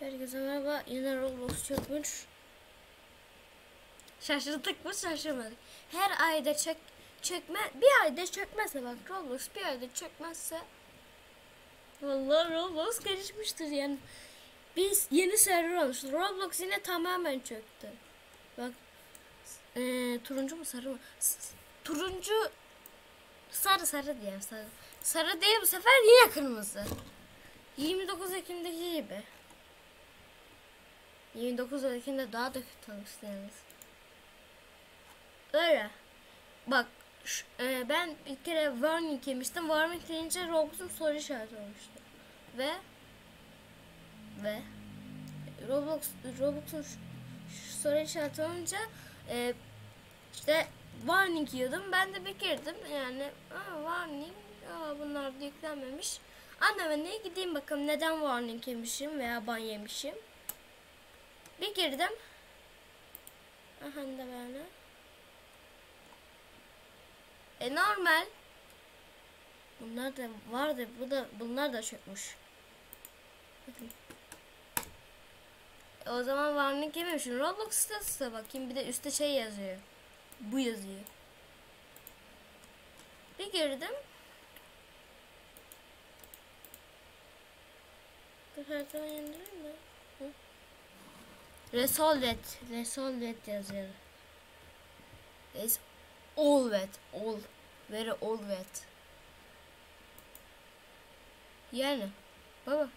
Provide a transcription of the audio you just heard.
Herkese merhaba. Yine Roblox çökmüş. Şaşırdık mı şaşırmadık. Her ayda çök çökme bir ayda çökmezse bak Roblox bir ayda çökmezse Vallahi Roblox gelişmiştir yani. Biz yeni server olmuştur. Roblox yine tamamen çöktü. Bak eee, turuncu mu sarı mı? S- turuncu sarı sarı diye sarı. Sarı değil bu sefer yine kırmızı. 29 Ekim'deki gibi. 29 Ekim'de daha da kötü olmuştu. Öyle. Bak şu- e, ben bir kere warning yemiştim. Warning deyince Roblox'un soru işareti olmuştu. Ve ve Roblox Roblox'un soru işareti olunca e, işte warning yiyordum. Ben de bir girdim. Yani aa, warning aa, bunlar da yüklenmemiş. Anlamına gideyim bakalım neden warning yemişim veya ban yemişim. Bir girdim. Aha da böyle. E normal. Bunlar da vardı. Bu da bunlar da çökmüş. E, o zaman warning yememişim. Roblox sitesine bakayım. Bir de üstte şey yazıyor. Bu yazıyor. Bir girdim. Dur her zaman yendireyim mi? Hı? Resolvet. Resolvet yazıyor. It's all wet. All. Very all wet. Yani. Baba.